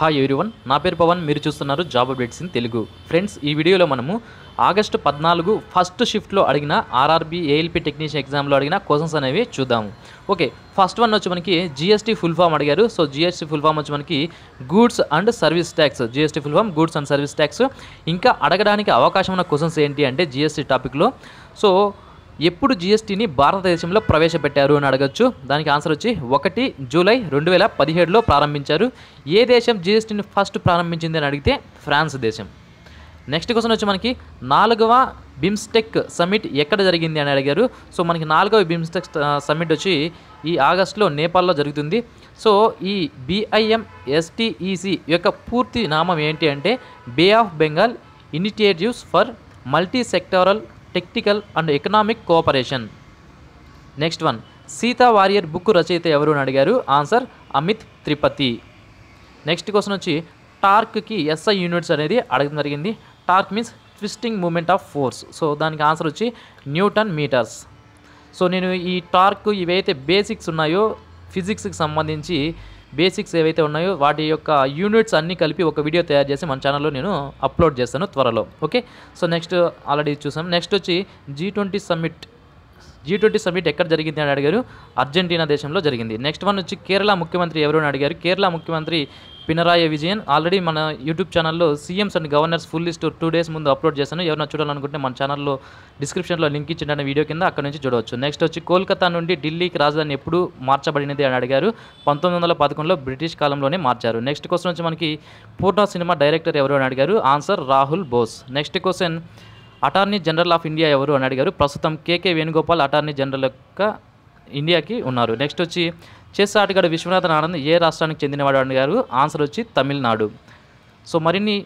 Hi everyone నా పేరు పవన్ మీరు చూస్తున్నారు job updates in Telugu friends ఈ వీడియోలో మనము ఆగస్టు పద్నాలుగు ఫస్ట్ షిఫ్ట్లో అడిగిన ఆర్ఆర్బీ ఏఎల్పీ టెక్నీషియన్ ఎగ్జామ్లో అడిగిన క్వశ్చన్స్ అనేవి చూద్దాము. ఓకే ఫస్ట్ వన్ వచ్చి మనకి జిఎస్టీ ఫుల్ ఫామ్ అడిగారు. సో జిఎస్టీ ఫుల్ ఫామ్ వచ్చి మనకి goods and service tax GST full form goods and service tax ఇంకా అడగడానికి అవకాశం ఉన్న క్వశ్చన్స్ ఏంటి అంటే జిఎస్టీ టాపిక్లో సో ఎప్పుడు జిఎస్టీని భారతదేశంలో ప్రవేశపెట్టారు అని అడగచ్చు. దానికి ఆన్సర్ వచ్చి ఒకటి జూలై రెండు వేల పదిహేడులో ప్రారంభించారు. ఏ దేశం జిఎస్టీని ఫస్ట్ ప్రారంభించింది అని అడిగితే ఫ్రాన్స్ దేశం. నెక్స్ట్ క్వశ్చన్ వచ్చి మనకి నాలుగవ బిమ్స్టెక్ సమ్మిట్ ఎక్కడ జరిగింది అని అడిగారు. సో మనకి నాలుగవ బిమ్స్టెక్ సమ్మిట్ వచ్చి ఈ ఆగస్టులో నేపాల్లో జరుగుతుంది. సో ఈ బిఐఎం ఎస్టీఈసి యొక్క పూర్తి నామం ఏంటి అంటే bay of Bengal initiatives for multi sectoral technical and economic cooperation next one Sita warrior book రచయిత ఎవరు అని అడిగారు? Answer Amit Tripathi next question వచ్చి టార్క్కి ఎస్ఐ యూనిట్స్ అనేది అడగడం జరిగింది. Torque means twisting moment of force so దానికి ఆన్సర్ వచ్చి న్యూటన్ మీటర్స్ సో నేను ఈ టార్క్ ఇవైతే బేసిక్స్ ఉన్నాయో ఫిజిక్స్కి సంబంధించి బేసిక్స్ ఏవైతే ఉన్నాయో వాటి యొక్క యూనిట్స్ అన్నీ కలిపి ఒక వీడియో తయారు చేసి మన ఛానల్లో నేను అప్లోడ్ చేస్తాను త్వరలో. ఓకే? సో నెక్స్ట్ ఆల్రెడీ చూసాం. నెక్స్ట్ వచ్చి G twenty summit G twenty summit ఎక్కడ జరిగింది అని అడిగారు? అర్జెంటీనా దేశంలో జరిగింది. నెక్స్ట్ వన్ వచ్చి కేరళ ముఖ్యమంత్రి ఎవరు అని అడిగారు? కేరళ ముఖ్యమంత్రి పినరాయి విజయన్. ఆల్రెడీ మన యూట్యూబ్ ఛానల్లో CMs and governors full list two days ముందు అప్లోడ్ చేశాను. ఎవరైనా చూడాలనుకుంటే మన ఛానల్లో డిస్క్రిప్షన్లో లింక్ ఇచ్చిన వీడియో కింద అక్కడ నుంచి చూడవచ్చు. నెక్స్ట్ వచ్చి కోల్కతా నుండి ఢిల్లీకి రాజధాని ఎప్పుడు మార్చబడినది అని అడిగారు? పంతొమ్మిది వందల పదకొండులో బ్రిటిష్ కాలంలోనే మార్చారు. నెక్స్ట్ క్వశ్చన్ వచ్చి మనకి పూర్ణ సినిమా డైరెక్టర్ ఎవరు అని అడిగారు? Answer Rahul Bose. Next question attorney general of India ఎవరు అని అడిగారు. ప్రస్తుతం కేకే వేణుగోపాల్ అటార్నీ జనరల్ యొక్క ఇండియాకి ఉన్నారు. నెక్స్ట్ వచ్చి చెస్ ఆటగాడు విశ్వనాథన్ ఆనంద్ ఏ రాష్ట్రానికి చెందినవాడు అడిగారు. ఆన్సర్ వచ్చి తమిళనాడు. సో మరిన్ని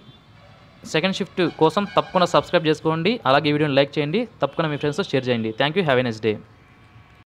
సెకండ్ షిఫ్ట్ కోసం తప్పకుండా సబ్స్క్రైబ్ చేసుకోండి. అలాగే ఈ వీడియోని లైక్ చేయండి. తప్పకుండా మీ ఫ్రెండ్స్తో షేర్ చేయండి. Thank you. Have a next day.